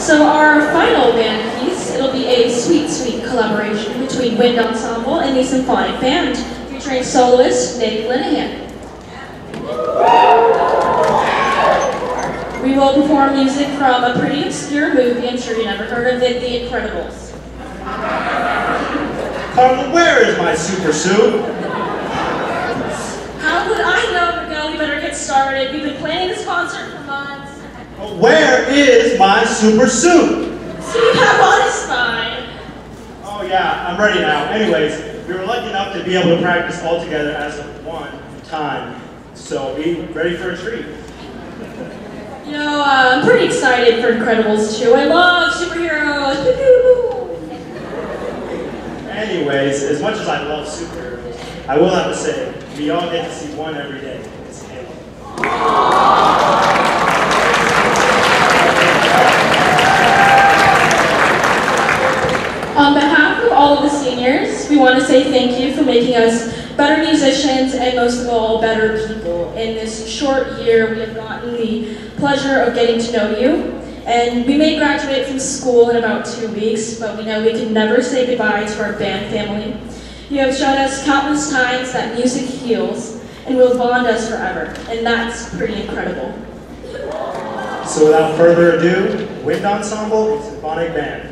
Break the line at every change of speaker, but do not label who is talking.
So our final band piece, it'll be a sweet, sweet collaboration between Wind Ensemble and the Symphonic Band, featuring soloist Nick Linehan. We will perform music from a pretty obscure movie, I'm sure you never heard of it, The Incredibles.
Carla, where is my super suit?
How would I know, Miguel? We better get started. We've been planning this concert for months.
Where is my super suit?
So you have on is fine.
Oh yeah, I'm ready now. Anyways, we were lucky enough to be able to practice all together as of one time. So be ready for a treat.
You know, uh, I'm pretty excited for Incredibles 2. I love superheroes.
Anyways, as much as I love superheroes, I will have to say, we all get to see one every day. It's Halo.
On behalf of all of the seniors, we want to say thank you for making us better musicians and most of all, better people. In this short year, we have gotten the pleasure of getting to know you. And we may graduate from school in about two weeks, but we know we can never say goodbye to our band family. You have shown us countless times that music heals and will bond us forever, and that's pretty incredible.
So without further ado, Wind Ensemble Symphonic Band.